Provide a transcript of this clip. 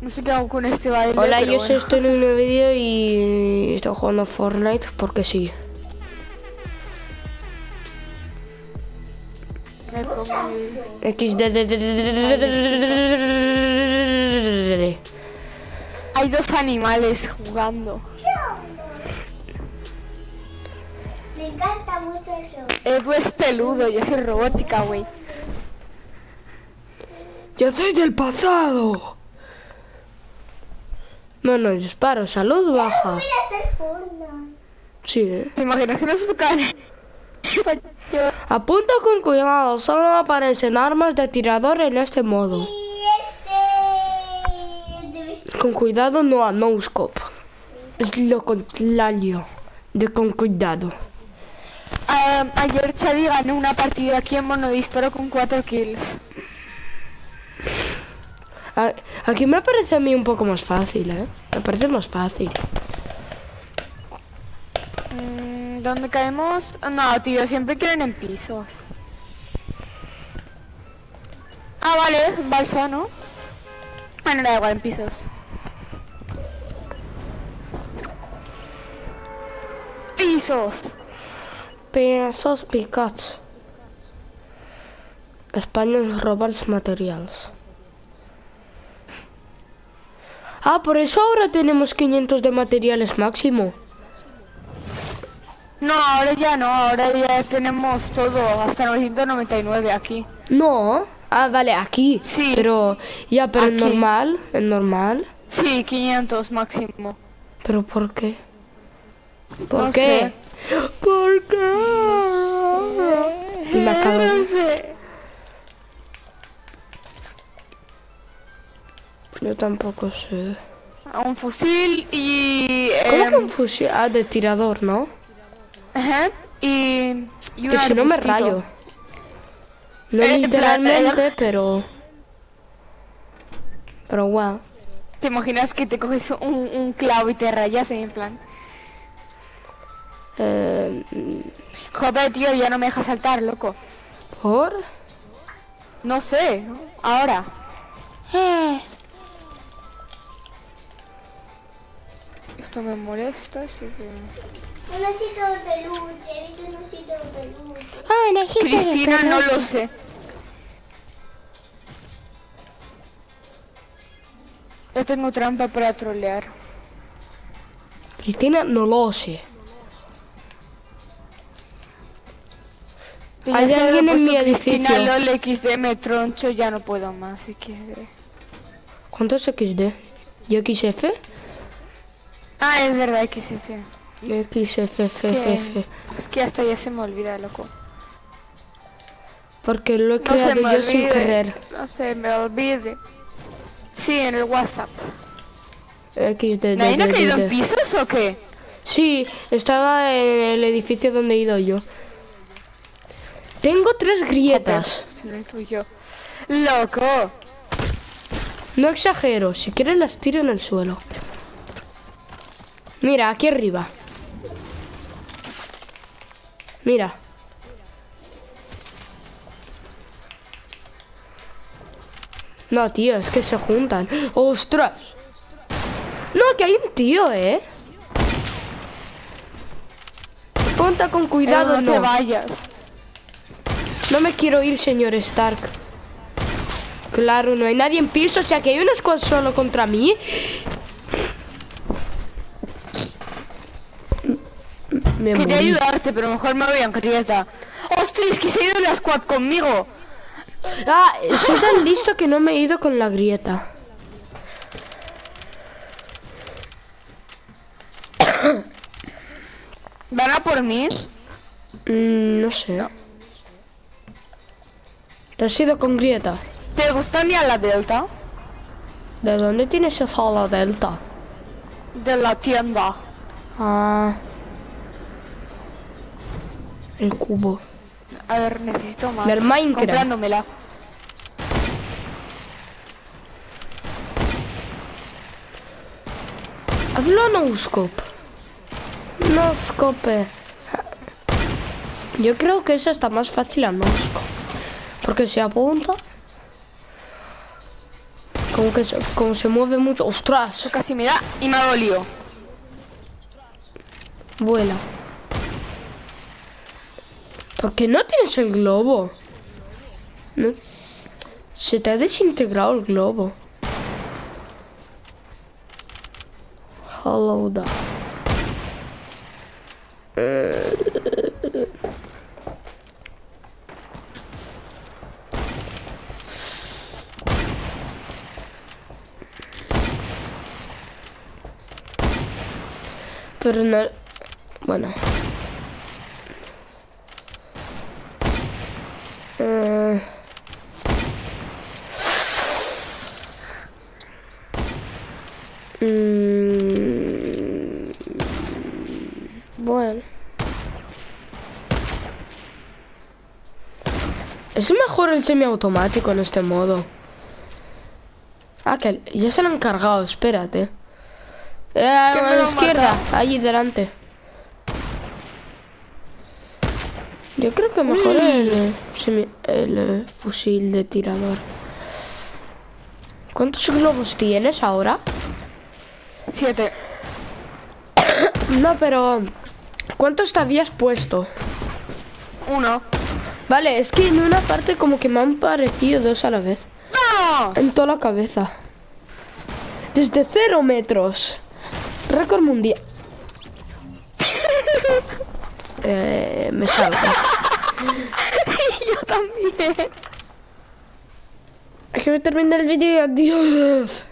No sé qué hago con este baile. Hola, yo bueno. soy estoy en un nuevo vídeo y estoy jugando Fortnite porque sí. XD. Hay dos animales jugando. Me encanta mucho eso. Edu es peludo, yo soy robótica, güey. Yo soy del pasado. No, no, disparo, salud baja. Voy a hacer Fortnite. Sí, eh. ¿Te imaginas que no se tocan? Apunta con cuidado, solo aparecen armas de tirador en este modo. Y este... Con cuidado no a no scope. Es lo contrario de con cuidado. Ah, ayer Xavi ganó una partida aquí en monodisparo con 4 kills. Aquí me parece a mí un poco más fácil, ¿eh? Me parece más fácil. Mm, ¿Dónde caemos? No, tío, siempre quieren en pisos. Ah, vale, balsa, ¿no? Bueno, da igual, en pisos. Pisos. Pesos picats. España ens roba els materials. Ah, por eso ahora tenemos 500 de materiales máximo. No, ahora ya no, ahora ya tenemos todo, hasta 999 aquí. No. Ah, vale, aquí. Sí. Pero, ya, pero es normal, es normal. Sí, 500 máximo. ¿Pero por qué? ¿Por No qué? ¿Por qué? Acabo de- No sé. Yo tampoco sé. Un fusil y... ¿Cómo em, que un fusil? Ah, de tirador, ¿no? Ajá, y... y Que un si no me rayo. No Eh, plan, literalmente, eh, pero... Pero wow. ¿Te imaginas que te coges un, un clavo y te rayas ahí en plan? Eh, Joder, tío, ya no me deja saltar, loco. ¿Por? No sé, ahora. Eh. Esto me molesta, sí que... Un osito de peluche, he visto un osito de peluche. Ah, nejito de Cristina no lo peluche. sé. Yo tengo trampa para trolear. Cristina no lo sé. Que Hay alguien en mi puesto Cristina edificio. LOL XD me troncho, ya no puedo más, si quiere. ¿Cuánto es XD? ¿Y XF? Ah, es verdad, XF. XFFF. Es que hasta ya se me olvida, loco. Porque lo he No creado yo sin olvide, querer. No se me olvide. Sí, en el WhatsApp. XD. ¿Nadie no ha caído en pisos o qué? Sí, estaba en el edificio donde he ido yo. Tengo tres grietas. Tuyo. Loco. No exagero, si quieres las tiro en el suelo. Mira, aquí arriba. Mira. No, tío, es que se juntan. ¡Ostras! No, que hay un tío, ¿eh? Ponta con cuidado, Pero no, te no. vayas. No me quiero ir, señor Stark. Claro, no hay nadie en piso, o sea que hay squad solo contra mí. Me Quería morí. ayudarte, pero mejor me voy en grieta. ¡Ostras, que se ha ido la squad conmigo! Ah, soy tan listo que no me he ido con la grieta. ¿Van a por mí? Mm, no sé. ¿Te has ido con grieta? ¿Te gusta mi ala delta? ¿De dónde tienes esa ala delta? De la tienda. Ah. El cubo. A ver, necesito más. Del Minecraft. Comprándomela. Hazlo no scope. No scope. Yo creo que eso está más fácil a no scope. Porque se apunta. Como que se, como se mueve mucho. ¡Ostras! Casi me da y me ha dolido. Vuela. ¿Por qué no tienes el globo? No- Se te ha desintegrado el globo. Hello da. Pero no... Bueno. Mm, Bueno. Es mejor el semiautomático en este modo. Ah, que ya se lo han cargado, espérate. Eh, a la izquierda, allí delante. Yo creo que mejor el, eh, semi- el eh, fusil de tirador. ¿Cuántos globos tienes ahora? Siete. No, pero... ¿Cuántos te habías puesto? Uno. Vale, es que en una parte como que me han parecido dos a la vez. ¡No! En toda la cabeza. Desde cero metros. Récord mundial. eh, me salgo. Yo también. Es que me termina el vídeo y adiós.